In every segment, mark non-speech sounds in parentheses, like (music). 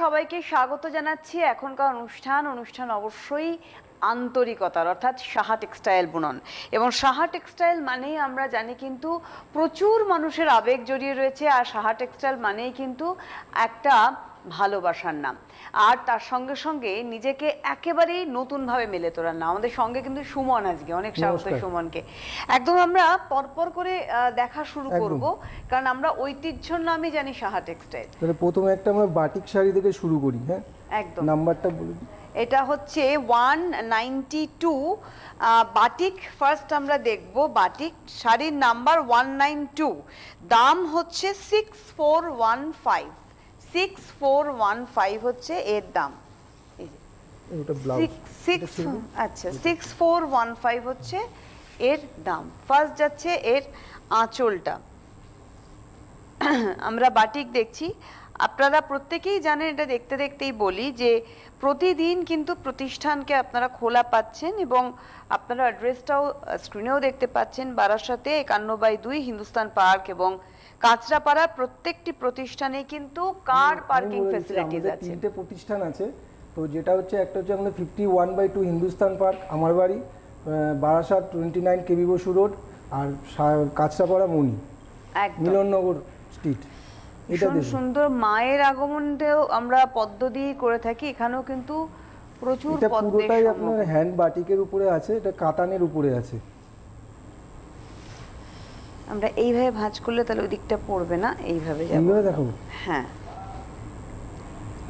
সবাইকে স্বাগত জানাচ্ছি। এখনকার অনুষ্ঠান অনুষ্ঠান অবশ্যই আন্তরিকতার, অর্থাৎ সাহা টেক্সটাইল বুনন। এবং সাহা টেক্সটাইল মানেই আমরা জানি কিন্তু প্রচুর মানুষের আবেগ জড়িয়ে রয়েছে, আর সাহা টেক্সটাইল মানেই কিন্তু একটা ভালোবাসার নাম। আর তার সঙ্গে সঙ্গে নিজেকে একেবারেই নতুনভাবে মেলে তোলার নাম। আমাদের সঙ্গে কিন্তু সুমন আজকে অনেক স্বাগত সুমনকে। একদম আমরা পরপর করে দেখা শুরু। করব কারণ আমরা ঐতিহ্যর নামে জানি সাহা টেক্সটাইল। তাহলে প্রথমে একটা আমরা বাটিক শাড়ি থেকে শুরু করি হ্যাঁ? একদম। নাম্বারটা বলুন এটা হচ্ছে one ninety two batik. First আমরা দেখব বাটিক। শাড়ির নাম্বার ওয়ান নাইন টু। দাম হচ্ছে six four one five six four one five হচ্ছে এর দাম। আচ্ছা সিক্স ফোর ওয়ান ফাইভ হচ্ছে এর দাম। ফার্স্ট যাচ্ছে এর আঁচলটা। (clears throat) আমরা বাটিক দেখছি। আপনারা প্রত্যেকেই জানেন এটা দেখতে দেখতেই বলি যে প্রতিদিন কিন্তু প্রতিষ্ঠানকে আপনারা খোলা পাচ্ছেন এবং আপনারা অ্যাড্রেসটাও স্ক্রিনেও দেখতে পাচ্ছেন। বারাসাতে একান্ন বাই দুই হিন্দুস্তান পার্ক এবং কাঁচরাপাড়ার প্রত্যেকটি প্রতিষ্ঠানে কিন্তু কার পার্কিং ফেসিলিটিস আছে। তিনটে প্রতিষ্ঠান আছে। তো যেটা হচ্ছে একটা হচ্ছে আমাদের fifty one by two Hindustan park আমার বাড়ি Barasat twenty nine KB Basu road আর কাঁচরাপাড়া মণি মিলননগর স্ট্রিট এটা সুন্দর মায়ের আগমনটাও আমরা পদ্ম দিয়ে করে থাকি এখানেও কিন্তু প্রচুর পুরোটাই আপনার হ্যান্ড বাটিকের উপরে আছে এটা কাতানের উপরে আছে। আমরা এইভাবে ভাঁজ করলে তাহলে ওই দিকটা পড়বে না এইভাবে দেখাবো হ্যাঁ।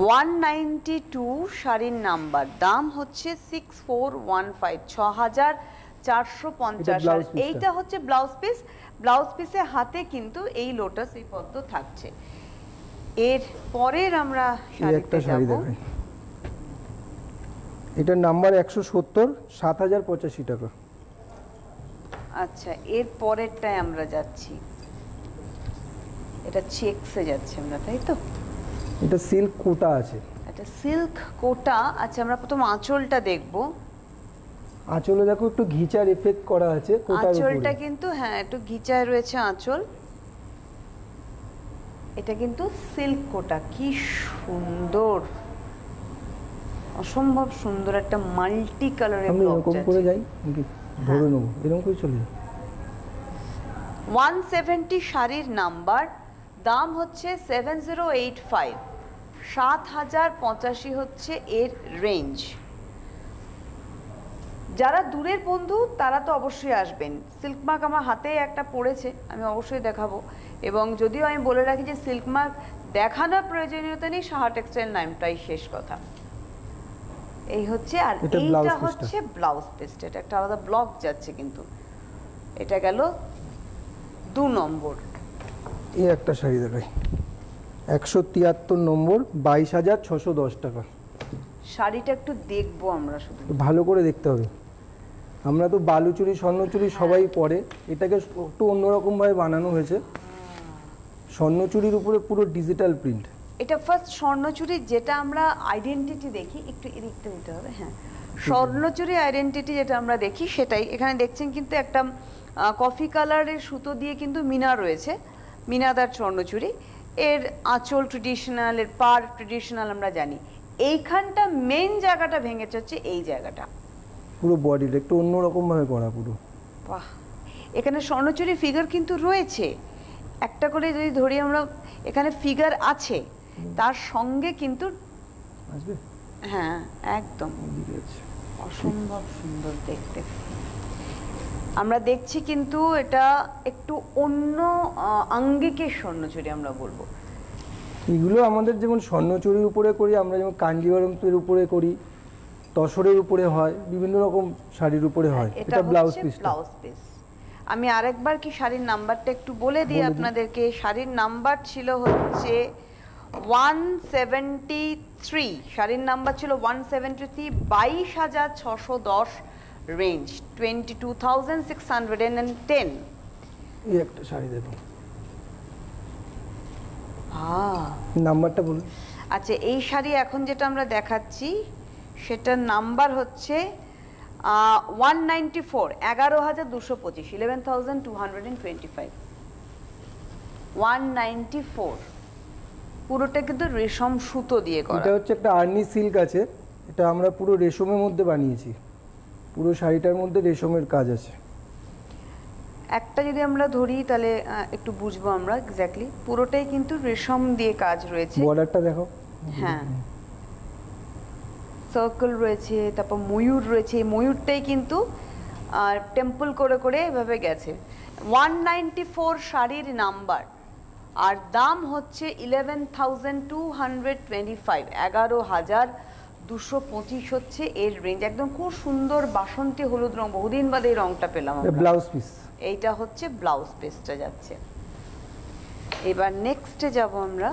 ওয়ান নাইনটি টু শাড়ির নাম্বার দাম হচ্ছে সিক্স ফোর ওয়ান ফাইভ ছ হাজার চারশো পঞ্চাশ। এইটা হচ্ছে ব্লাউজ পিস ব্লাউজ পিসে হাতে কিন্তু এই লোটাস এই পদ্ম থাকছে। এর পরের আমরা একটা শাড়ি দেখাই। এটার নাম্বার একশো সত্তর সাত হাজার পঁচাশি টাকা। আচ্ছা এর পরেরটায় আমরা যাচ্ছি। এটা চেকসে যাচ্ছে আমরা তাই তো? এটা সিল্ক কোটা আছে। এটা সিল্ক কোটা আচ্ছা আমরা প্রথম আঁচলটা দেখব। আঁচলে দেখো একটু ঘিচার এফেক্ট করা আছে কোটার আঁচলটা কিন্তু হ্যাঁ একটু ঘিচায় রয়েছে আঁচল। এটা কিন্তু সিল্ক কোটা কি সুন্দর। অসম্ভব সুন্দর একটা মাল্টি কালারের আমি এরকম করে যাই ধরে নেব। এরকম করে চলে যাই ওয়ান সেভেন্টি শাড়ির নাম্বার, দাম হচ্ছে সেভেন জিরো এইট ফাইভ। সাত হাজার পঁচাশি হচ্ছে এর রেঞ্জ যারা দূরের বন্ধু, তারা তো অবশ্যই আসবেন। সিল্ক মার্ক আমার হাতে একটা পড়েছে, আমি অবশ্যই দেখাবো। এবং যদিও আমি বলে রাখি যে সিল্ক মার্ক দেখানোর প্রয়োজনীয়তা নেই সাহা টেক্সটাইল নামটাই শেষ কথা। এই হচ্ছে আর এইটা হচ্ছে ব্লাউজ পিসটা এটা একটা আলাদা ব্লক যাচ্ছে কিন্তু। এটা গেল দু নম্বর। এই একটা শাড়ি দেখাই। একশো তিয়াত্তর নম্বর বাইশ হাজার ছশো দশ টাকা। শাড়িটা একটু দেখব আমরা শুধু। ভালো করে দেখতে হবে। আমরা তো বালুচুরি স্বর্ণচুরি সবাই পরে। এটাকে একটু অন্যরকমভাবে বানানো হয়েছে। স্বর্ণচুরির উপরে পুরো ডিজিটাল প্রিন্ট এটা ফার্স্ট স্বর্ণচুরি যেটা আমরা আইডেন্টিটি দেখি একটু এদিকটা দিতে হবে হ্যাঁ। স্বর্ণচুরি আইডেন্টিটি যেটা আমরা দেখি সেটাই। এখানে দেখছেন কিন্তু একটা কফি কালারের সুতো দিয়ে কিন্তু মিনা রয়েছে মিনাদার স্বর্ণচুরি। এর আঁচল ট্রেডিশনাল এর পার ট্রেডিশনাল আমরা জানি। এইখানটা মেন জায়গাটা ভেঙেছে হচ্ছে এই জায়গাটা। পুরো বডিটা একটু অন্যরকমভাবে করা পুরো। বাহ! এখানে স্বর্ণচুরি ফিগার কিন্তু রয়েছে। একটা করে যদি ধরি আমরা এখানে ফিগার আছে। তার সঙ্গে কিন্তু আসবে? হ্যাঁ একদম। অসম্ভব সুন্দর দেখতে। আমরা দেখছি কিন্তু এটা একটু অন্য আঙ্গিকের স্বর্ণচুরি আমরা বলব। এগুলো আমাদের যেমন স্বর্ণচুরির উপরে করি আমরা যেমন কাঞ্জিবরমের উপরে করি তসরের উপরে হয় বিভিন্ন রকম শাড়ির উপরে হয় এটা এটা ব্লাউজ পিস ব্লাউজ পিস আমি আরেকবার কি শাড়ির নাম্বারটা একটু বলে দিই আপনাদেরকে শাড়ির নাম্বার ছিল হচ্ছে ওয়ান সেভেন্টি থ্রি শাড়ির নাম্বার ছিল ওয়ান সেভেন্টি থ্রি বাইশ হাজার ছশো দশ range twenty two thousand six hundred and ten একটা শাড়ি দেখুন নাম্বারটা বলুন। আচ্ছা এই শাড়ি এখন যেটা আমরা দেখাচ্ছি সেটার নাম্বার হচ্ছে ওয়ান নাইনটি ফোর এগারো হাজার দুশো পঁচিশ eleven thousand two hundred and twenty five one ninety four পুরোটা কিন্তু রেশম সুতো দিয়ে করা। এটা হচ্ছে একটা আর্নি সিল্ক আছে। এটা আমরা পুরো রেশমের মধ্যে বানিয়েছি। পুরো শাড়িটার মধ্যে রেশমের কাজ আছে। একটা যদি আমরা ধরি তাহলে একটু বুঝব আমরা এক্স্যাক্টলি পুরোটাই কিন্তু রেশম দিয়ে কাজ রয়েছে। বর্ডারটা দেখো। হ্যাঁ। সার্কেল রয়েছে তারপর ময়ূর রয়েছে। ময়ূরটাই কিন্তু টেম্পল করে করে এভাবে গেছে। ওয়ান নাইনটি ফোর শাড়ির নাম্বার আর দাম হচ্ছে eleven thousand two hundred twenty five এগারো হাজার দুশো পঁচিশ হচ্ছে এর রেঞ্জ একদম খুব সুন্দর বাসন্তী হলুদ রং। বহুদিন বাদে এই রংটা পেলাম ব্লাউজ পিস এইটা হচ্ছে ব্লাউজ পিসটা যাচ্ছে। এবার নেক্সটে যাব আমরা।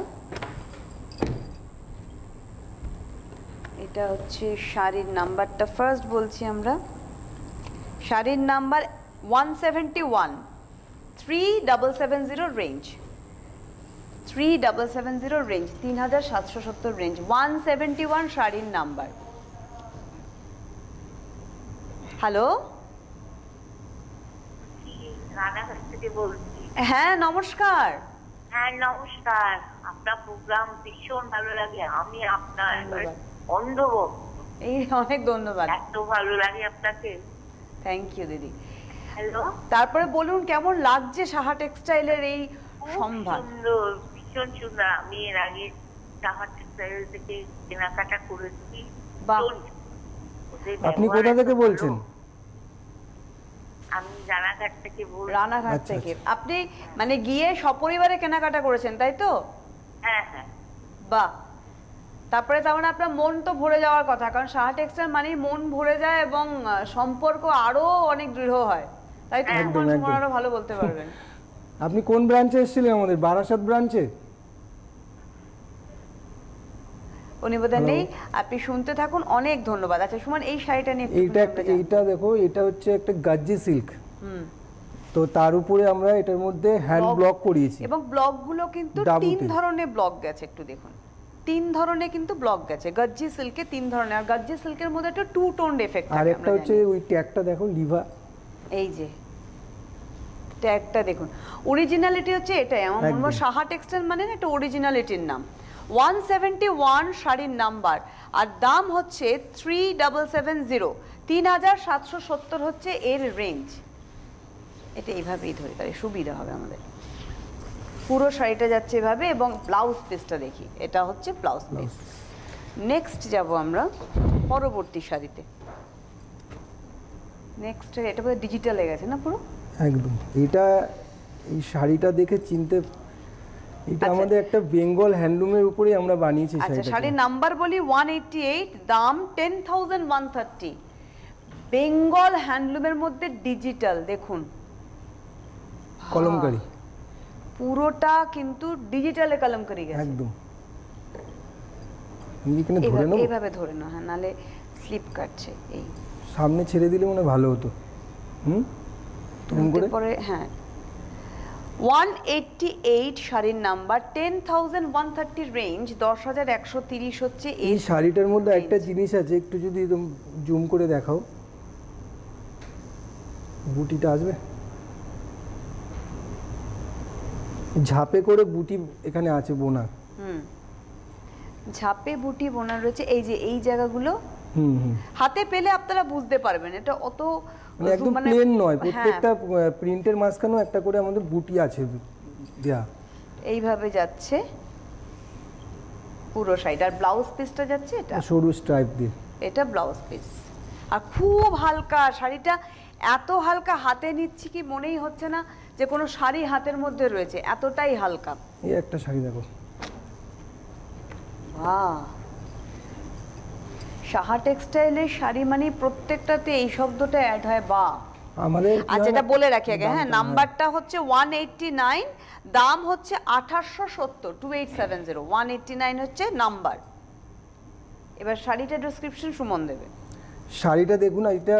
এটা হচ্ছে শাড়ির নাম্বারটা। ফার্স্ট বলছি আমরা। শাড়ির number one seventy one three double seven zero range three double seven zero range তিন হাজার সাতশো সত্তর রেঞ্জ ওয়ান সেভেন্টি ওয়ান শাড়ির নাম্বার হ্যালো হ্যাঁ নমস্কার। হ্যাঁ নমস্কার। আপনার প্রোগ্রাম ভীষণ ভালো লাগে। আমি আপনার। অন্ধভক্ত এই অনেক ধন্যবাদ। এত ভালো লাগে আপনাকে। থ্যাংক ইউ দিদি। হ্যালো তারপরে বলুন কেমন লাগছে সাহা টেক্সটাইলের এই সম্ভার? সুন্দর। ভীষণ সুন্দর আমি এর আগে সাহা টেক্সটাইল থেকে কেনাকাটা করেছি। আপনি কোথা থেকে বলছেন? আমি রানাঘাট থেকে বলছি। রানাঘাট আচ্ছা, থেকে। আপনি মানে গিয়ে সপরিবারে কেনাকাটা করেছেন তাই তো? হ্যাঁ হ্যাঁ। বাহ। তারপরে তার মানে আপনার মন তো ভরে যাওয়ার কথা কারণ সাহা টেক্সটাইল মানেই মন ভরে যায় এবং সম্পর্ক আরও অনেক দৃঢ় হয়। তাই তো। আরও ভালো বলতে পারবেন। (laughs) আপনি কোন ব্রাঞ্চে এসেছিলেন আমাদের? বারাসাত ব্রাঞ্চে নেই। আপনি শুনতে থাকুন। অনেক ধন্যবাদ। আচ্ছা সুমন এই শাড়িটা নিয়ে আমরা এইটা দেখো এটা হচ্ছে একটা গাজ্জি সিল্ক। হুম। তো তার উপরে আমরা এটার মধ্যে হ্যান্ড ব্লক করিয়েছি। এবং ব্লকগুলো কিন্তু তিন তিন। ধরনের ব্লক গেছে একটু দেখুন। তিন ধরনের কিন্তু ব্লক গেছে। গজ্জি সিল্কে তিন ধরনের। আর গজ্জি সিল্কের মধ্যে একটা টু টোন এফেক্ট আর একটা হচ্ছে ওই ট্যাগটা দেখো লিভা এই যে ট্যাগটা দেখুন। অরিজিনালিটি হচ্ছে এটাই আমার মনে হয় সাহা টেক্সটাইল মানে না একটা অরিজিনালিটির নাম। ওয়ান সেভেন্টি ওয়ান শাড়ির নাম্বার। আর দাম হচ্ছে থ্রি ডাবল সেভেন জিরো। তিন হাজার সাতশো সত্তর হচ্ছে এর রেঞ্জ এটা এইভাবেই ধরে তাহলে সুবিধা হবে আমাদের। পুরো শাড়িটা যাচ্ছে এভাবে এবং ব্লাউজ পিসটা দেখি। এটা হচ্ছে ব্লাউজ পিস নেক্সট যাব আমরা পরবর্তী শাড়িতে। নেক্সট এটা বোধহয় ডিজিটাল হয়ে গেছে না পুরো? একদম। এটা এই শাড়িটা দেখে চিনতে এটা আচ্ছা। আমাদের একটা বেঙ্গল হ্যান্ডলুমের উপরেই আমরা বানিয়েছি আচ্ছা শাড়ির নাম্বার বলি ওয়ান এইটটি এইট দাম ten thousand one thirty Bengal হ্যান্ডলুমের মধ্যে ডিজিটাল দেখুন। কলমকারি। পুরোটা কিন্তু ডিজিটালে কলমকারি গেছে। একদম। আমি এখানে ধরে নেব? এইভাবে ধরে নাও হ্যাঁ নালে স্লিপ কাটছে এই। সামনে ছেড়ে দিলে মনে হয় ভালো হতো। হুম? তুমি করে? পরে হ্যাঁ ওয়ান এইটটি এইট শাড়ির number ten thousand one thirty range দশ হাজার একশো তিরিশ হচ্ছে এই শাড়িটার মধ্যে একটা জিনিস আছে একটু যদি জুম করে দেখাও। বুটিটা আসবে? ঝাপে করে বুটি এখানে আছে বোনা হুম। ঝাপে বুটি বোনা রয়েছে এই যে এই জায়গাগুলো হাতে পেলে আপনারা বুঝতে পারবেন এটা অত মানে একদম মানে- প্লেন নয় হ্যাঁ, প্রত্যেকটা প্রিন্টের মাঝখানেও একটা করে আমাদের বুটি আছে দেয়া। এইভাবে যাচ্ছে পুরো সাইড আর ব্লাউজ পিসটা যাচ্ছে এটা? সরু স্ট্রাইপ দিয়ে। এটা ব্লাউজ পিস আর খুব হালকা শাড়িটা এত হালকা হাতে নিচ্ছি কি মনেই হচ্ছে না যে কোনো শাড়ি হাতের মধ্যে রয়েছে এতটাই হালকা। এই একটা শাড়ি দেখো। বাহ। সাহা টেক্সটাইলের শাড়ি মানে প্রত্যেকটাতে এই শব্দটা অ্যাড হয় বা। আমাদের কি আচ্ছা এটা বলে রাখি আগে হ্যাঁ নাম্বারটা হচ্ছে ওয়ান এইটটি নাইন দাম হচ্ছে আঠাশশো সত্তর two eight seven zero one eighty nine হচ্ছে নাম্বার। এবার শাড়িটা ডিসক্রিপশন সুমন দেবে। শাড়িটা দেখুন এটা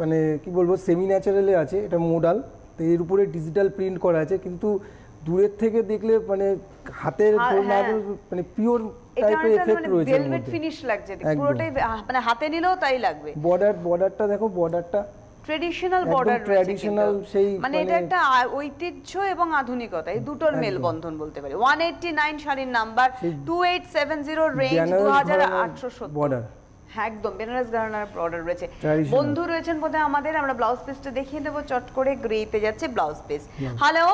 মানে কি বলব সেমি ন্যাচারালে আছে এটা মোডাল তো এর উপরে ডিজিটাল প্রিন্ট করা আছে কিন্তু দূরের থেকে দেখলে মানে হাতের হ্যাঁ, হ্যাঁ। মানে পিওর টাইপের এফেক্ট রয়েছে ভেলভেট ফিনিশ লাগছে। পুরোটাই মানে হাতে নিলেও তাই লাগবে। বর্ডার বর্ডারটা দেখো বর্ডারটা ট্রেডিশনাল বর্ডার traditional সেই মানে এটা মানে- একটা ঐতিহ্য এবং আধুনিকতা এই দুটোর মেলবন্ধন বলতে পারি। ওয়ান এইটটি নাইন শাড়ির নাম্বার সেই two eight seven zero range দু বেনারস হাজার ঘরানার আটশো হ্যাঁ একদম বেনারস গার্নার অর্ডার রয়েছে। বন্ধু রয়েছেন বোধহয় আমাদের আমরা ব্লাউজ পিসটা দেখিয়ে দেবো চট করে গ্রেতে যাচ্ছে ব্লাউজ পিস হ্যালো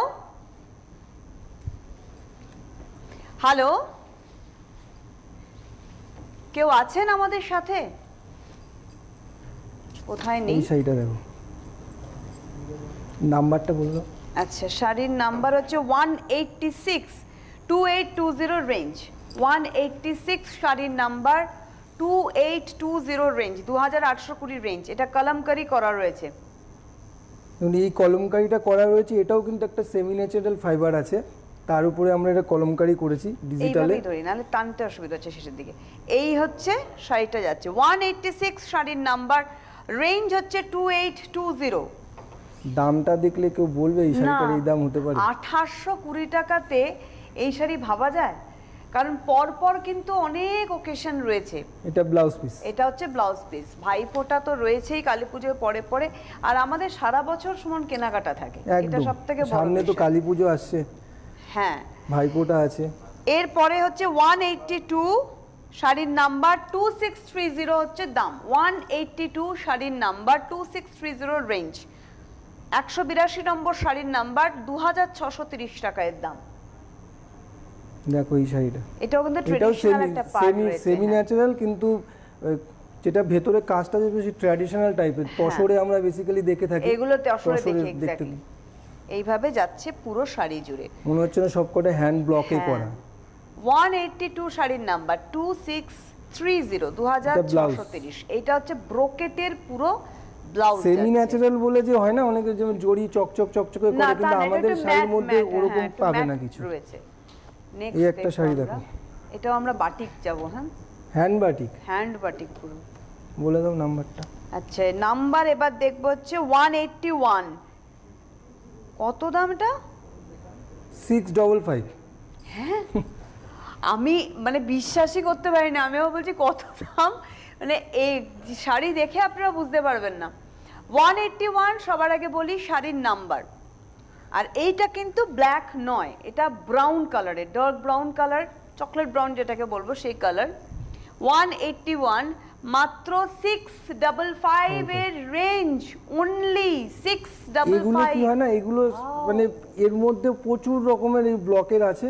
হ্যালো কেউ আছেন আমাদের সাথে? কোথায় নেই? এই শাড়িটা দেখো। নাম্বারটা বলল। আচ্ছা শাড়ির নাম্বার হচ্ছে one eighty six two eight two zero range one eighty six শাড়ির number two eight two zero range দু হাজার আটশো কুড়ি রেঞ্জ এটা কলমকারি করা রয়েছে। এই কলমকারিটা করা রয়েছে এটাও কিন্তু একটা সেমি ন্যাচারাল ফাইবার আছে। তার উপরে আমরা এটা কলমকারি করেছি ডিজিটালে ধরি নাহলে টানতে অসুবিধা হচ্ছে শেষের দিকে। এই হচ্ছে শাড়িটা যাচ্ছে। ওয়ান এইটটি সিক্স শাড়ির নাম্বার রেঞ্জ হচ্ছে টু এইট টু জিরো দামটা দেখলে কেউ বলবে এই শাড়িটার এই দাম হতে পারে। আঠাশশো কুড়ি টাকাতে এই শাড়ি ভাবা যায়? কারণ পর পর কিন্তু অনেক ওকেশন রয়েছে। এটা ব্লাউজ পিস এটা হচ্ছে ব্লাউজ পিস ভাইফোঁটা তো রয়েছেই কালী পুজোর পরে পরে। আর আমাদের সারা বছর সমান কেনাকাটা থাকে। এটা সব থেকে সামনে তো বিষয়। কালী পুজো আসছে। হ্যাঁ। ভাইফোঁটা আছে। এরপরে হচ্ছে ওয়ান এইটটি টু শাড়ির number two six three zero হচ্ছে দাম। ওয়ান এইটটি টু শাড়ির number two six three zero range একশো বিরাশি নম্বর শাড়ির নাম্বার দু হাজার ছশো তিরিশ টাকায় দাম। দেখো এই শাড়িটা। এটাও কিন্তু ট্রেডিশনাল একটা পার্ট সেমি সেমি। ন্যাচারাল কিন্তু যেটা ভেতরে কাজটা যে বেশি ট্র্যাডিশনাল টাইপের তসরে আমরা বেসিক্যালি দেখে থাকি। অসরে তসরে দেখি এক্স্যাক্টলি এইভাবে যাচ্ছে পুরো শাড়ি জুড়ে। মনে হচ্ছে না সবকটা হ্যান্ড ব্লকে হ্যাঁ। করা। ওয়ান এইটটি টু শাড়ির number two six three zero দু হাজার এটা তিরিশ হচ্ছে ব্রোকেটের পুরো ব্লাউজ সেমি ন্যাচারাল বলে যে হয় না অনেকে যেমন জড়ি চকচক চকচকে করে কিন্তু আমাদের শাড়ির মধ্যে ওরকম পাবে না কিছু। হ্যাঁ, রয়েছে। এই একটা শাড়ি দেখো। এটাও আমরা বাটিক যাব হ্যাঁ? হ্যান্ড বাটিক হ্যান্ড বাটিক পুরো। বলে দাও নাম্বারটা। আচ্ছা নাম্বার এবার দেখব হচ্ছে ওয়ান এইটটি ওয়ান কত দামটা? সিক্স ডবল ফাইভ হ্যাঁ? আমি মানে বিশ্বাসই করতে পারি না আমিও বলছি কত দাম? মানে এই শাড়ি দেখে আপনারা বুঝতে পারবেন না। ওয়ান এইটটি ওয়ান সবার আগে বলি শাড়ির নাম্বার। আর এইটা কিন্তু ব্ল্যাক নয় এটা ব্রাউন কালারের dark brown colour chocolate brown যেটাকে বলব সেই কালার ওয়ান এইটটি ওয়ান মাত্র সিক্স ডাবল ফাইভ এর রেঞ্জ অনলি সিক্স ডাবল এগুলো কি ফাইভ হয় না এগুলো মানে এর মধ্যে প্রচুর রকমের এই ব্লকের আছে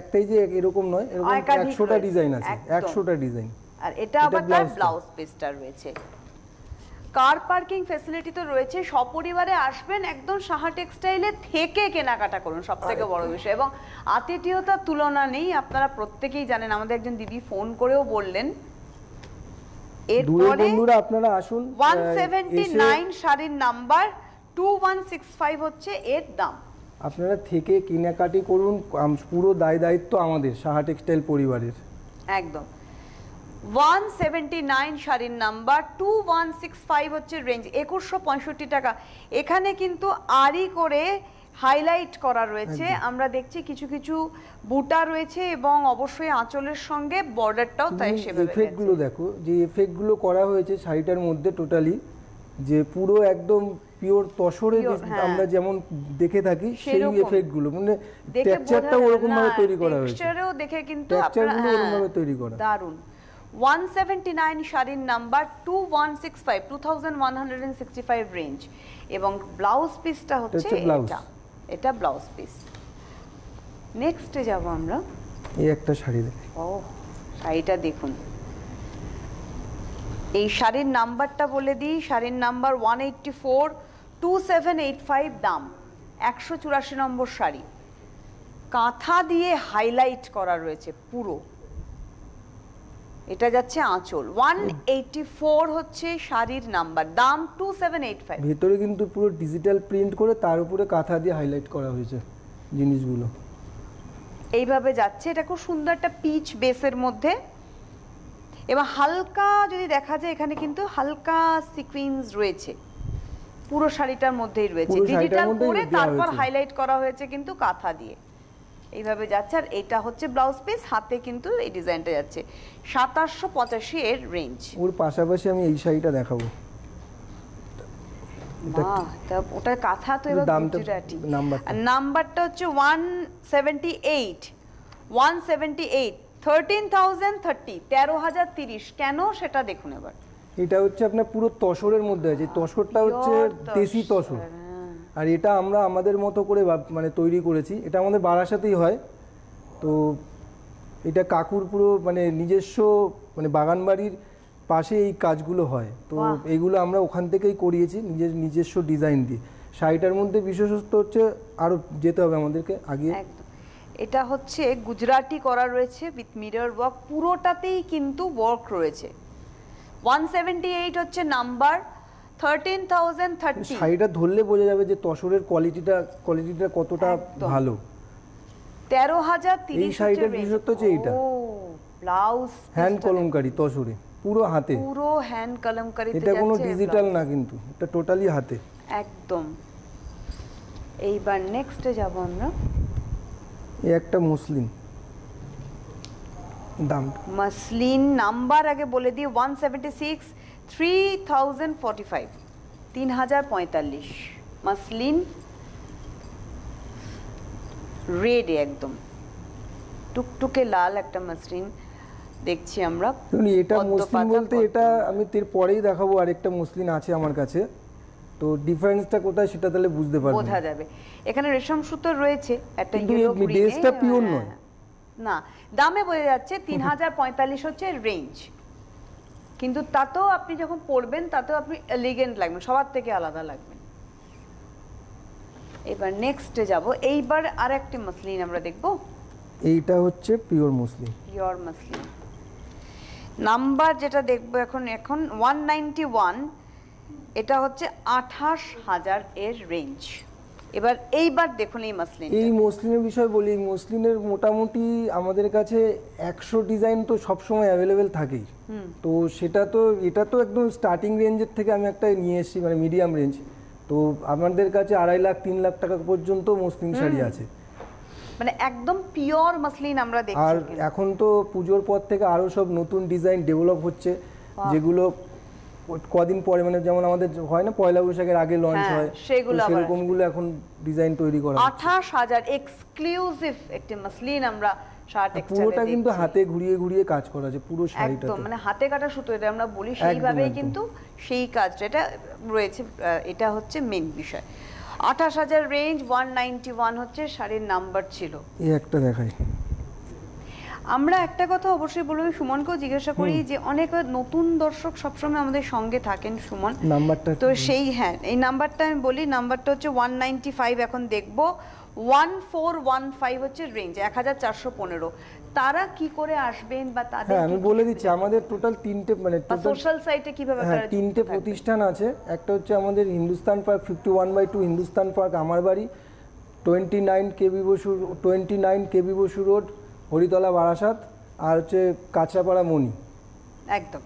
একটাই যে এরকম নয় এরকম একশোটা ডিজাইন আছে একশোটা ডিজাইন। আর এটা আবার তার ব্লাউজ পিসটা রয়েছে। কার পার্কিং ফ্যাসিলিটি তো রয়েছে সপরিবারে আসবেন একদম সাহা টেক্সটাইলে থেকে কেনাকাটা করুন সব থেকে বড় বিষয়। এবং আতিথেয়তার তুলনা নেই আপনারা প্রত্যেকেই জানেন আমাদের একজন দিদি ফোন করেও বললেন এরপরে বন্ধুরা আপনারা আসুন শাড়ির নাম্বার হচ্ছে এর দাম। থেকে কেনাকাটি করুন পুরো দায় দায়িত্ব আমাদের সাহা টেক্সটাইল পরিবারের। একদম। ওয়ান সেভেন্টি নাইন শাড়ির number two one six five হচ্ছে রেঞ্জ একুশশো পঁয়ষট্টি টাকা। এখানে কিন্তু আরি করে হাইলাইট করা রয়েছে। আমরা দেখছি কিছু কিছু বুটা রয়েছে এবং অবশ্যই আঁচলের সঙ্গে বর্ডারটাও তাই সেভাবে এফেক্টগুলো দেখো যে এফেক্টগুলো করা হয়েছে শাড়িটার মধ্যে টোটালি যে পুরো একদম পিওর তসরে হ্যাঁ। আমরা যেমন দেখে থাকি সেই সেরকম। এফেক্টগুলো মানে টেক্সচারটা ওরকম ভাবে তৈরি করা হয়েছে। texture-এও দেখে কিন্তু Texture আপনারা- গুলো হ্যাঁ, তৈরি করা। দারুণ। ওয়ান সেভেন্টি নাইন শাড়ির number two one six five two thousand one hundred and sixty five range এবং ব্লাউজ পিসটা হচ্ছে এটা। এটা ব্লাউজ পিস। নেক্সটে যাব আমরা। এই একটা শাড়ি ও শাড়িটা দেখুন। এই শাড়ির নাম্বারটা বলে দিই শাড়ির number one eighty four two seven eight five দাম। একশো চুরাশি নম্বর শাড়ি। কাঁথা দিয়ে হাইলাইট করা রয়েছে পুরো। এটা যাচ্ছে আঁচল। ওয়ান এইটটি ফোর হচ্ছে শাড়ির নাম্বার দাম টু সেভেন এইট ফাইভ ভেতরে কিন্তু পুরো ডিজিটাল প্রিন্ট করে তার উপরে কাঁথা দিয়ে হাইলাইট করা হয়েছে জিনিসগুলো। এইভাবে যাচ্ছে এটা খুব সুন্দর একটা পিচ বেসের মধ্যে। এবং হালকা যদি দেখা যায় এখানে কিন্তু হালকা সিকুয়েন্স রয়েছে। পুরো শাড়িটার মধ্যেই রয়েছে। ডিজিটাল করে তারপর হাইলাইট করা হয়েছে কিন্তু কাঁথা দিয়ে। এইভাবে যাচ্ছে আর এটা হচ্ছে ব্লাউজ পিস হাতে কিন্তু এই ডিজাইনটা যাচ্ছে। সাতাশশো পঁচাশি এর রেঞ্জ ওর পাশাপাশি আমি এই শাড়িটা দেখাবো। ওটার কাঁথা তো এবার দামটা- গুজরাটি। নাম্বারটা। হচ্ছে one seventy eight one seventy eight thirteen thousand thirty তেরো হাজার তিরিশ। কেন সেটা দেখুন এবার। এটা হচ্ছে আপনার পুরো তসরের মধ্যে আছে। তসরটা হচ্ছে দেশি তসর। আর এটা আমরা আমাদের মতো করে মানে তৈরি করেছি। এটা আমাদের বারাসাতেই হয়। তো এটা কাকুর পুরো মানে নিজস্ব মানে বাগান বাড়ির পাশে এই কাজগুলো হয়। তো। এগুলো আমরা ওখান থেকেই করিয়েছি নিজের নিজস্ব ডিজাইন দিয়ে। শাড়িটার মধ্যে বিশেষত্ব হচ্ছে আরও যেতে হবে আমাদেরকে আগে। এটা হচ্ছে গুজরাটি করা রয়েছে উইথ মিরর ওয়ার্ক। পুরোটাতেই কিন্তু ওয়ার্ক রয়েছে। ওয়ান সেভেন্টি এইট হচ্ছে নাম্বার থার্টিন থাউজেন্ড থার্টি শাড়িটা ধরলে বোঝা যাবে যে তসরের কোয়ালিটিটা কোয়ালিটিটা কতটা ভালো। তেরো হাজার তিরিশ এই শাড়িটার বিশেষত্ব হচ্ছে এইটা। ব্লাউজ হ্যান্ড কলমকারি তসরে পুরো হাতে। পুরো হ্যান্ড কলমকারিতে এটা কোনো ডিজিটাল না কিন্তু এটা টোটালি হাতে। একদম। এইবার নেক্সটে যাব আমরা। এই একটা মুসলিম দাম। মাসলিন নাম্বার আগে বলে দিই one seventy six three thousand forty five তিন হাজার পঁয়তাল্লিশ মাসলিন রেড একদম। টুকটুকে লাল একটা মাসলিন দেখছি আমরা এটা মুসলিম বলতে এটা আমি এর পরেই দেখাবো আরেকটা মুসলিম আছে আমার কাছে। তো ডিফারেন্সটা কোথায় সেটা তাহলে বুঝতে পারবেন বোঝা যাবে। এখানে রেশম সুতো রয়েছে একটা ইয়েলো ড্রেসটা pure নয়। না দামে বোঝা যাচ্ছে তিন হাজার পঁয়তাল্লিশ হচ্ছে রেঞ্জ কিন্তু তাতেও আপনি যখন পরবেন তাতেও আপনি এলিগেন্ট লাগবেন সবার থেকে আলাদা লাগবেন এবার নেক্সটে যাব। এইবার আর একটি মসলিন আমরা দেখব। এইটা হচ্ছে pure Muslim. Pure muslin number যেটা দেখব এখন এখন ওয়ান এটা হচ্ছে আঠাশ হাজার এর রেঞ্জ এবার এইবার দেখুন এই মসলিন এই মসলিনের বিষয় বলি মসলিনের মোটামুটি আমাদের কাছে একশো ডিজাইন তো সবসময় অ্যাভেলেবেল থাকেই। তো সেটা তো এটা তো একদম স্টার্টিং রেঞ্জের থেকে আমি একটা নিয়ে এসেছি মানে মিডিয়াম রেঞ্জ তো আমাদের কাছে আড়াই লাখ তিন লাখ টাকা পর্যন্ত মুসলিম শাড়ি আছে মানে একদম পিওর মাসলিন আমরা আর দেখছি কিন্তু। এখন তো পুজোর পর থেকে আরও সব নতুন ডিজাইন ডেভেলপ হচ্ছে যেগুলো কদিন পরে মানে যেমন আমাদের হয় না পয়লা বৈশাখের আগে লঞ্চ হ্যাঁ, হয় সেগুলো আবার সেরকমগুলো এখন ডিজাইন তৈরি করা। আঠাশ হাজার এক্সক্লুসিভ একটি মসলিন আমরা আর পুরোটা কিন্তু হাতে ঘুরিয়ে ঘুরিয়ে কাজ করা আছে পুরো শাড়িটা একদম মানে হাতে কাটা সুতো এটা আমরা বলি সেইভাবেই কিন্তু সেই কাজটা এটা রয়েছে এটা হচ্ছে মেন বিষয়। আঠাশ হাজার রেঞ্জ ওয়ান নাইনটি ওয়ান হচ্ছে শাড়ির নাম্বার ছিল। এই একটা দেখাই। আমরা একটা কথা অবশ্যই বলব সুমনকেও জিজ্ঞাসা করি যে অনেক নতুন দর্শক সবসময় আমাদের সঙ্গে থাকেন সুমন। নাম্বারটা তো সেই হ্যাঁ এই নাম্বারটা আমি বলি নাম্বারটা হচ্ছে ওয়ান নাইনটি ফাইভ এখন দেখব। ওয়ান ফোর ওয়ান ফাইভ হচ্ছে রেঞ্জ এক হাজার চারশো পনেরো। তারা কি করে আসবেন বা তাদের হ্যাঁ আমি বলে দিচ্ছি আমাদের টোটাল তিনটে মানে সোশ্যাল সাইটে কীভাবে হ্যাঁ তিনটে প্রতিষ্ঠান আছে। একটা হচ্ছে আমাদের Hindustan park fifty one by two Hindustan park আমার বাড়ি twenty nine KB Basu twenty nine KB Basu road Haritala Barasat আর হচ্ছে কাঁচরাপাড়া মণি। একদম।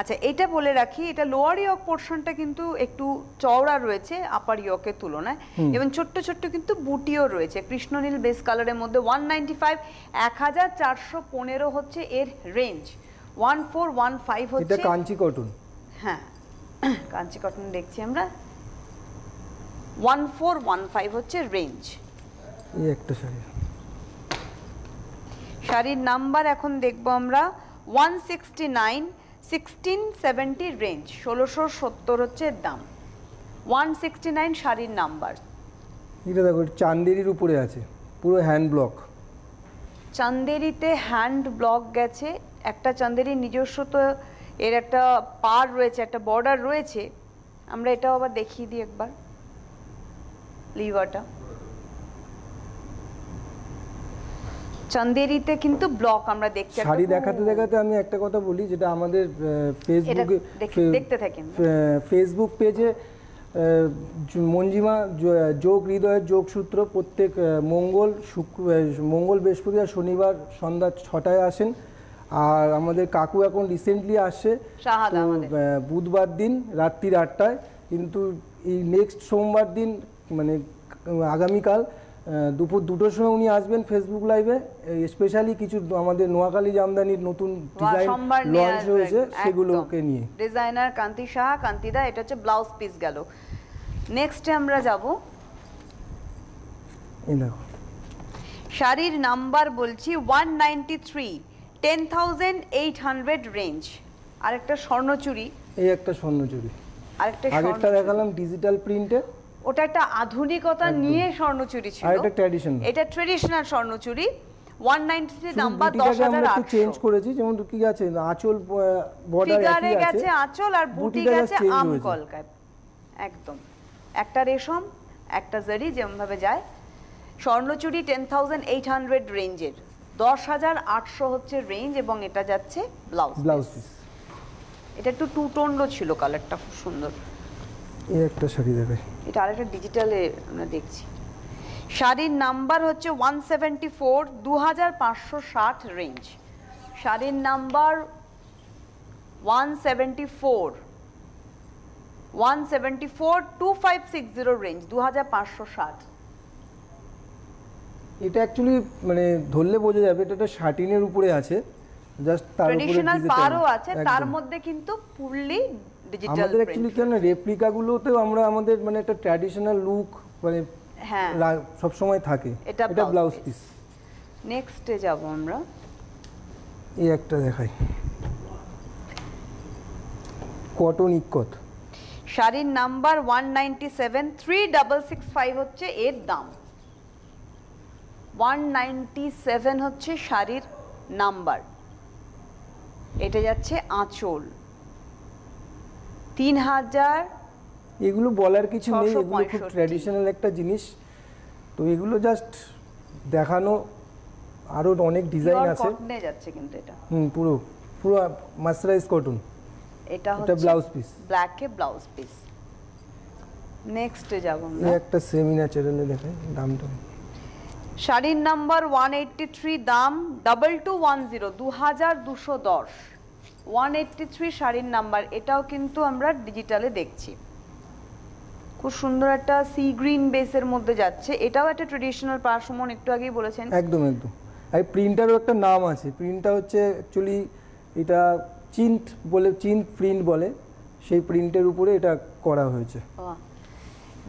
আচ্ছা এটা বলে রাখি এটা লোয়ার ইয়ক পোর্শনটা কিন্তু একটু চওড়া রয়েছে আপার ইয়কের তুলনায়। এবং ছোট্ট ছোট্ট কিন্তু বুটিও রয়েছে। কৃষ্ণনীল বেস কালারের মধ্যে ওয়ান নাইনটি ফাইভ এক হাজার চারশো পনেরো হচ্ছে এর range one four one five হচ্ছে কাঞ্চি কটন হ্যাঁ কাঞ্চি কটন দেখছি আমরা। ওয়ান ফোর ওয়ান ফাইভ হচ্ছে রেঞ্জ এই একটা শাড়ি। শাড়ির নাম্বার এখন দেখব আমরা। One sixty nine sixteen seventy range ষোলোশো সত্তর হচ্ছে এর দাম। ওয়ান সিক্সটি নাইন শাড়ির নাম্বার এটা দেখো চান্দেরির উপরে আছে পুরো হ্যান্ড ব্লক চান্দেরিতে হ্যান্ড ব্লক গেছে একটা চান্দেরির নিজস্ব তো এর একটা পার রয়েছে একটা বর্ডার রয়েছে। আমরা এটাও আবার দেখিয়ে দিই একবার। লিভারটা চান্দেরিতে কিন্তু ব্লক আমরা দেখছি শাড়ি দেখাতে দেখাতে আমি একটা কথা বলি যেটা আমাদের ফেসবুকে দেখতে থাকি ফেসবুক পেজে মঞ্জিমা যোগ হৃদয়ের যোগসূত্র প্রত্যেক মঙ্গল শুক্র মঙ্গল বৃহস্পতি আর শনিবার সন্ধ্যা ছটায় আসেন। আর আমাদের কাকু এখন রিসেন্টলি। আহ, বুধবার দিন রাত্রির আটটায়। কিন্তু এই নেক্সট সোমবার দিন মানে আগামীকাল দুপুর দুটোর সময় উনি আসবেন ফেসবুক লাইভে স্পেশালি কিছু আমাদের নোয়াখালী জামদানির নতুন ডিজাইন লঞ্চ হয়েছে সেগুলোকে নিয়ে। ডিজাইনার কান্তি সাহা কান্তিদা এটা হচ্ছে ব্লাউজ পিস গেল। নেক্সটে আমরা যাব। এই দেখো। শাড়ির নাম্বার বলছি one ninety three ten thousand eight hundred range আরেকটা স্বর্ণচুরি। এই একটা স্বর্ণচুরি। আরেকটা আগেরটা দেখালাম ডিজিটাল প্রিন্টে ওটা একটা আধুনিকতা নিয়ে স্বর্ণচুরি ছিল। এটা ট্র্যাডিশনাল এটা ট্রেডিশনাল স্বর্ণচুরি। ওয়ান নাইনটি থ্রি নাম্বার দশ বুটিটাকে হাজার আমরা একটু চেঞ্জ আটশো করেছি যেমন কি আছে আঁচল বর্ডার ফিগারে গেছে আঁচল আর বুটি গেছে আম কলকায়। একদম। একটা রেশম একটা জারি যায়। স্বর্ণচুরি টেন থাউজেন্ড এইট হান্ড্রেড রেঞ্জের। দশ হাজার আটশো হচ্ছে রেঞ্জ এবং এটা যাচ্ছে ব্লাউজ ব্লাউজ এটা একটু টু টোনও ছিল কালারটা খুব সুন্দর। এই একটা শাড়ি দেখাই এটা আরেকটা ডিজিটালে আমরা দেখছি। শাড়ির নাম্বার হচ্ছে ওয়ান সেভেন্টি ফোর দু হাজার পাঁচশো ষাট রেঞ্জ শাড়ির number one seventy four one seventy four two five six zero range দু হাজার পাঁচশো ষাট। এটা অ্যাকচুয়ালি মানে ধরলে বোঝা যাবে এটা একটা শার্টিনের উপরে আছে। জাস্ট তার উপরে। পারও আছে তার মধ্যে কিন্তু ফুললি ডিজিটাল আমাদের অ্যাকচুয়ালি কেন রেপ্লিকা গুলোতেও আমরা আমাদের মানে একটা ট্র্যাডিশনাল লুক মানে হ্যাঁ। সব সময় থাকে। এটা এটা ব্লাউজ পিস নেক্সটে যাব আমরা। এই একটা দেখাই। কটন ইকত শাড়ির number one ninety seven three double six five হচ্ছে এর দাম। ওয়ান নাইনটি সেভেন হচ্ছে শাড়ির নাম্বার এটা যাচ্ছে আঁচল। তিন হাজার এগুলো বলার কিছু নেই এগুলো খুব ট্র্যাডিশনাল একটা জিনিস। তো এগুলো জাস্ট দেখানো আরও অনেক ডিজাইন আছে। কটনে যাচ্ছে কিন্তু এটা। হুম পুরো পুরো মাসরাইজ কটন এটা হচ্ছে ব্লাউজ পিস ব্ল্যাকে ব্লাউজ পিস নেক্সটে যাব আমরা। একটা সেমি ন্যাচারালে দেখাই দামটা। শাড়ির নাম্বার ওয়ান এইটটি থ্রি দাম ডাবল টু ওয়ান জিরো দু হাজার দুশো দশ। ওয়ান এইটটি থ্রি শাড়ির নাম্বার এটাও কিন্তু আমরা ডিজিটালে দেখছি। খুব সুন্দর একটা সি গ্রিন বেসের মধ্যে যাচ্ছে। এটাও একটা ট্রেডিশনাল পারসমন একটু আগেই বলেছেন। একদম একদম। আর প্রিন্টারও একটা নাম আছে। প্রিন্টটা হচ্ছে অ্যাকচুয়ালি এটা চিন্ট বলে চিন্ট প্রিন্ট বলে। সেই প্রিন্টের উপরে এটা করা হয়েছে।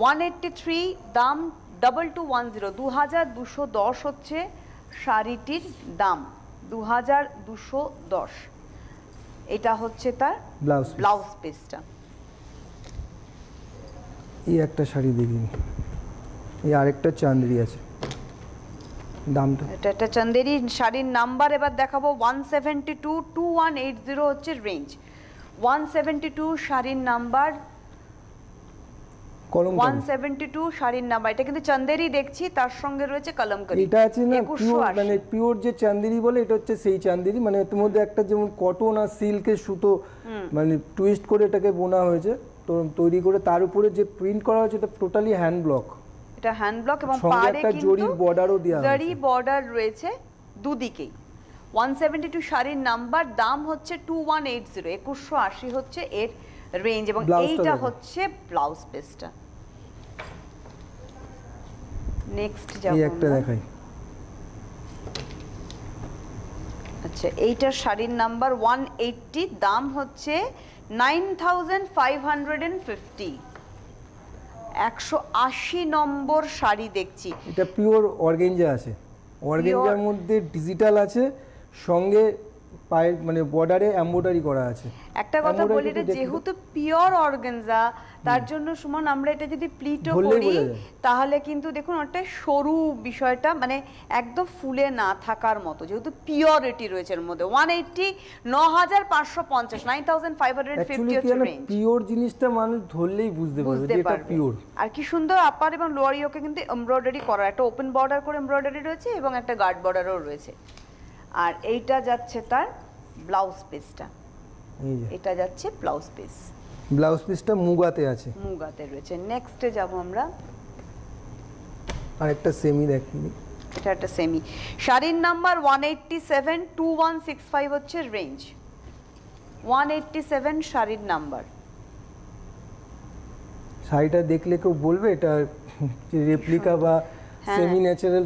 ওয়ান এইটটি থ্রি দাম ডাবল টু ওয়ান জিরো দু হাজার দুশো দশ হচ্ছে শাড়িটির দাম দু হাজার দুশো দশ। এটা হচ্ছে তার ব্লাউজ ব্লাউজ পিসটা এই একটা শাড়ি দেখিনি। এই আরেকটা চান্দ্রি আছে। দামটা? এটা একটা চান্দেরি শাড়ির নাম্বার এবার দেখাবো। One seventy two two one eight zero হচ্ছে রেঞ্জ ওয়ান সেভেন্টি টু শাড়ির নাম্বার কলম ওয়ান সেভেন্টি টু শাড়ির নাম্বার এটা কিন্তু চন্দেরি দেখছি তার সঙ্গে রয়েছে কলমকারি এটা আছে না পিওর। মানে পিওর যে চান্দেরি বলে এটা হচ্ছে সেই চান্দেরি মানে এর মধ্যে একটা যেমন কটন আর সিল্কের সুতো মানে টুইস্ট করে এটাকে বোনা হয়েছে তো তৈরি করে তার উপরে যে প্রিন্ট করা হয়েছে এটা টোটালি হ্যান্ড ব্লক এটা হ্যান্ড ব্লক এবং পাড়ে কিন্তু জরির জরি বর্ডার রয়েছে দুদিকেই। ওয়ান সেভেন্টি টু শাড়ির নাম্বার দাম হচ্ছে টু ওয়ান এইট জিরো একুশশো আশি হচ্ছে এর রেঞ্জ এবং এইটা হচ্ছে ব্লাউজ পিসটা নেক্সট এই যাব একটা দেখাই। আচ্ছা এইটার শাড়ির নাম্বার ওয়ান এইটটি দাম হচ্ছে nine thousand five hundred and fifty একশো আশি নম্বর শাড়ি দেখছি। এটা পিওর অর্গেঞ্জা আছে। অর্গেঞ্জার মধ্যে ডিজিটাল আছে সঙ্গে পায়ের মানে বর্ডারে এমব্রয়ডারি করা আছে। একটা কথা বলি এটা যেহেতু পিওর অর্গানজা তার জন্য সুমন আমরা এটা যদি প্লিটও করি তাহলে কিন্তু দেখুন ওটা সরু বিষয়টা মানে একদম ফুলে না থাকার মতো যেহেতু পিওরিটি রয়েছে এর মধ্যে। ওয়ান এইটটি ন হাজার পাঁচশো পঞ্চাশ nine thousand five hundred fifty pure জিনিসটা মানুষ ধরলেই বুঝতে পারবে এটা পিওর আর কি সুন্দর আপার এবং লোয়ার ইয়োকে কিন্তু এমব্রয়ডারি করা একটা ওপেন বর্ডার করে এমব্রয়ডারি রয়েছে এবং একটা গার্ড বর্ডারও রয়েছে। আর এইটা যাচ্ছে তার ব্লাউজ পিসটা এটা যাচ্ছে ব্লাউজ পিস ব্লাউজ পিসটা মুগাতে আছে। মুগাতে রয়েছে। নেক্সটে যাব আমরা। আর একটা সেমি দেখি এটা একটা সেমি শাড়ির number one eighty seven two one six five হচ্ছে রেঞ্জ ওয়ান এইটটি সেভেন শাড়ির নাম্বার শাড়িটা দেখলে কেউ বলবে এটা রেপ্লিকা বা। সেমি ন্যাচারাল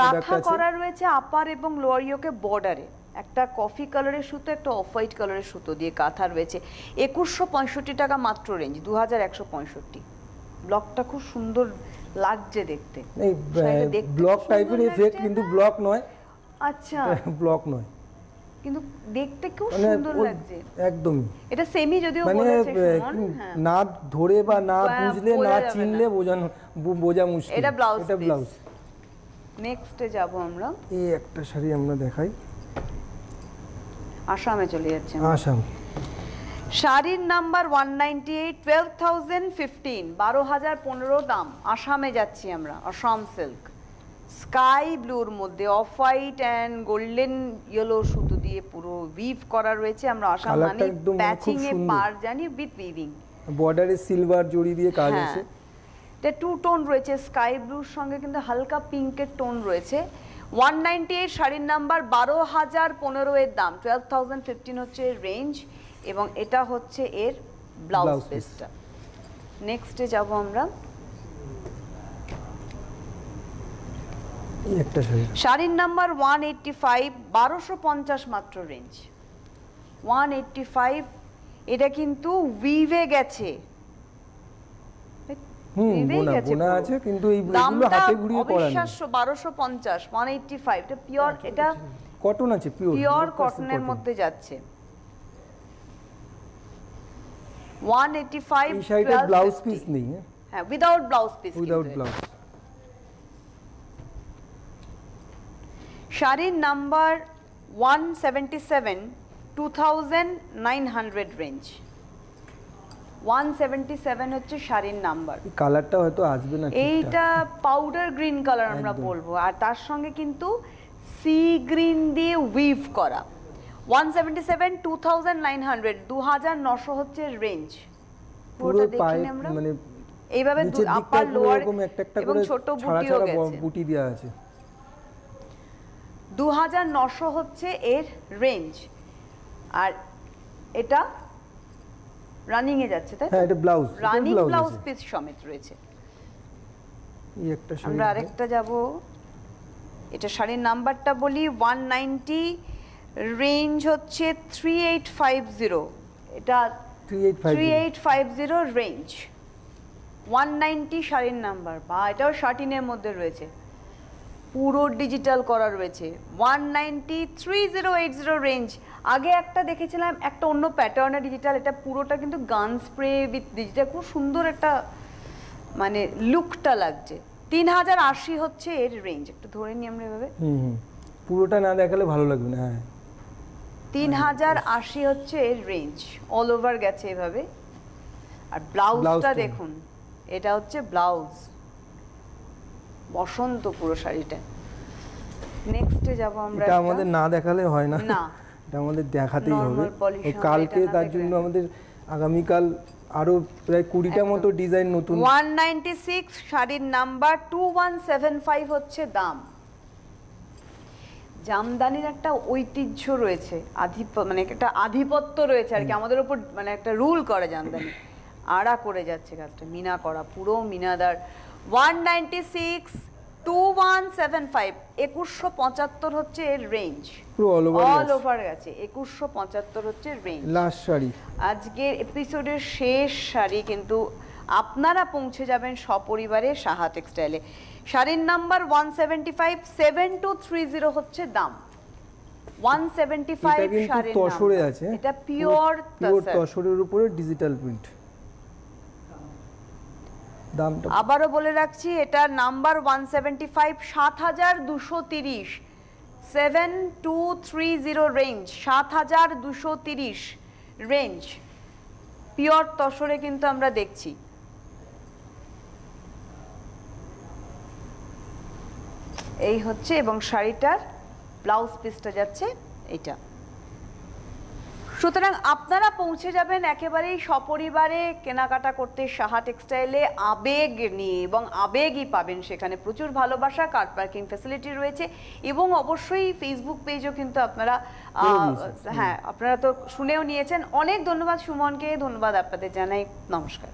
কাঁথা করা রয়েছে আপার এবং লোয়ার ইয়োকে বর্ডারে একটা কফি কালারের সুতো একটা অফ হোয়াইট কালারের সুতো দিয়ে কাঁথা রয়েছে একুশশো পঁয়ষট্টি টাকা মাত্র রেঞ্জ দু হাজার একশো পঁয়ষট্টি। ব্লকটা খুব সুন্দর লাগছে দেখতে। এই ব্লক টাইপের এফেক্ট কিন্তু ব্লক নয়। আচ্ছা। (laughs) ব্লক নয়। কিন্তু দেখতে খুব মানে সুন্দর লাগছে। একদমই। এটা সেমি যদিও মানে হ্যাঁ। না ধরে বা না বুঝলে না চিনলে বোঝানো বোঝা মুশকিল। এটা ব্লাউজ এটা ব্লাউজ নেক্সটে যাব আমরা। এই একটা শাড়ি আমরা দেখাই। আসামে চলে যাচ্ছে। আসাম। শাড়ির number one ninety eight twelve thousand fifteen বারো হাজার পনেরো দাম। আসামে যাচ্ছি আমরা আসাম সিল্ক স্কাই ব্লুর মধ্যে off white and golden yellow সুতো দিয়ে পুরো উইভ করা রয়েছে। আমরা আসাম মানে একদম মানে প্যাচিং এ পার জানি উইথ উইভিং বর্ডারে সিলভার জড়ি দিয়ে কাজ হ্যাঁ। আছে। এটা টু টোন রয়েছে স্কাই ব্লুর সঙ্গে কিন্তু হালকা পিঙ্কের টোন রয়েছে। ওয়ান নাইনটি এইট শাড়ির নাম্বার বারো হাজার পনেরো এর দাম টুয়েলভ থাউজেন্ড ফিফটিন হচ্ছে রেঞ্জ এবং এটা হচ্ছে এর ব্লাউজ। পিসটা নেক্সটে যাব আমরা। একটা শাড়ি। শাড়ির নাম্বার ওয়ান এইটটি ফাইভ বারোশো পঞ্চাশ মাত্র রেঞ্জ ওয়ান এইটটি ফাইভ এটা কিন্তু উইভে গেছে। বোনা বোনা আছে কিন্তু এই হাতে ঘুরিয়ে করা নেই। অবিশ্বাস্য বারোশো পঞ্চাশ ওয়ান এইটটি ফাইভ এটা পিওর এটা কটন আছে পিওর পিওর কটনের মধ্যে যাচ্ছে। ওয়ান এইটটি ফাইভ এই শাড়িটার ব্লাউজ পিস নেই হ্যাঁ? Without blouse piece without blouse শাড়ির number one seventy seven two thousand nine hundred range one seventy seven হচ্ছে শাড়ির নাম্বার কালারটা হয়তো আসবে না এইটা পাউডার গ্রিন কালার আমরা বলব। আর তার সঙ্গে কিন্তু সি গ্রিন দিয়ে উইভ করা। One seventy seven two thousand nine hundred দু হাজার নশো হচ্ছে রেঞ্জ পুরো পায়ে মানে এইভাবে আপার লোয়ার এবং ছোট বুটিও গেছে। বুটি দেওয়া আছে। দু হাজার নশো হচ্ছে এর রেঞ্জ আর এটা রানিং এ যাচ্ছে তাই হ্যাঁ এটা ব্লাউজ রানিং ব্লাউজ পিস সমেত রয়েছে। এই একটা শাড়ি আমরা আরেকটা যাব। এটা শাড়ির নাম্বারটা বলি ওয়ান নাইনটি রেঞ্জ হচ্ছে থ্রি এইট ফাইভ জিরো এটা three eight five three eight five zero range one ninety শাড়ির নাম্বার। বা এটাও শার্টিনের মধ্যে রয়েছে। পুরো ডিজিটাল করা রয়েছে। One ninety three zero eight zero range আগে একটা দেখেছিলাম একটা অন্য প্যাটার্নের ডিজিটাল এটা পুরোটা কিন্তু গান স্প্রে উইথ ডিজিটাল খুব সুন্দর একটা মানে লুকটা লাগছে। তিন হাজার আশি হচ্ছে এর রেঞ্জ একটু ধরে নিই আমরা এভাবে। পুরোটা না দেখালে ভালো লাগবে না হ্যাঁ। তিন হাজার আশি হচ্ছে এর রেঞ্জ অল ওভার গেছে এভাবে। আর ব্লাউজটা। দেখুন এটা হচ্ছে ব্লাউজ বসন্ত পুরো শাড়িটা। নেক্সটে যাব আমরা এটা আমাদের না দেখালে হয় না। না। এটা আমাদের দেখাতেই হবে। কালকে তার জন্য। আমাদের আগামীকাল আরও প্রায় কুড়িটা মতো ডিজাইন নতুন। ওয়ান নাইনটি সিক্স শাড়ির number two one seven five হচ্ছে দাম। জামদানির একটা ঐতিহ্য রয়েছে আধিপ মানে একটা আধিপত্য রয়েছে আর কি। আমাদের উপর মানে একটা রুল করে জামদানি। আড়া করে যাচ্ছে কাজটা মিনা করা পুরো মিনাদার। One ninety six two one seven five একুশশো পঁচাত্তর হচ্ছে এর রেঞ্জ পুরো অল ওভার গেছে। একুশশো পঁচাত্তর হচ্ছে রেঞ্জ লাস্ট শাড়ি। আজকের এপিসোডের শেষ শাড়ি কিন্তু আপনারা পৌঁছে যাবেন সপরিবারে সাহা টেক্সটাইলে শাড়ির number one seventy five seven two three zero হচ্ছে দাম। ওয়ান সেভেন্টি ফাইভ এটা শাড়ির পিওর তসরের উপরে ডিজিটাল প্রিন্ট দামটা। আবারও বলে রাখছি, এটা নাম্বার ওয়ান সেভেন্টি ফাইভ সাত হাজার দুশো তিরিশ seven two three zero range সাত হাজার দুশো তিরিশ রেঞ্জ পিওর তসরে কিন্তু আমরা দেখছি। এই হচ্ছে এবং শাড়িটার ব্লাউজ পিসটা যাচ্ছে এটা সুতরাং আপনারা পৌঁছে যাবেন একেবারেই সপরিবারে কেনাকাটা করতে সাহা টেক্সটাইলে আবেগ নিয়ে এবং আবেগই পাবেন সেখানে। প্রচুর ভালোবাসা কার পার্কিং ফ্যাসিলিটি রয়েছে এবং অবশ্যই ফেসবুক পেজও কিন্তু আপনারা। হ্যাঁ আপনারা তো শুনেও নিয়েছেন। অনেক ধন্যবাদ সুমনকে ধন্যবাদ আপনাদের জানাই। নমস্কার।